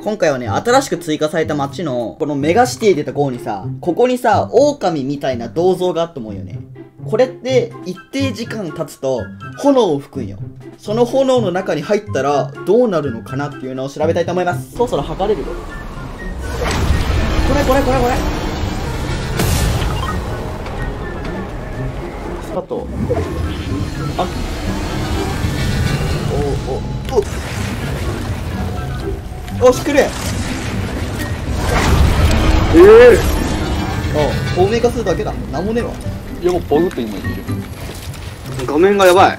今回はね、新しく追加された街の、このメガシティ出た号にさ、ここにさ、狼みたいな銅像があったと思うよね。これって、一定時間経つと、炎を吹くんよ。その炎の中に入ったら、どうなるのかなっていうのを調べたいと思います。そろそろ測れるよ。これこれこれこれ。スタート。あおおおっおしくれ。ええあ透明化するだけだ。なんもねえわ。いやもうバグって今言ってる。画面がやばい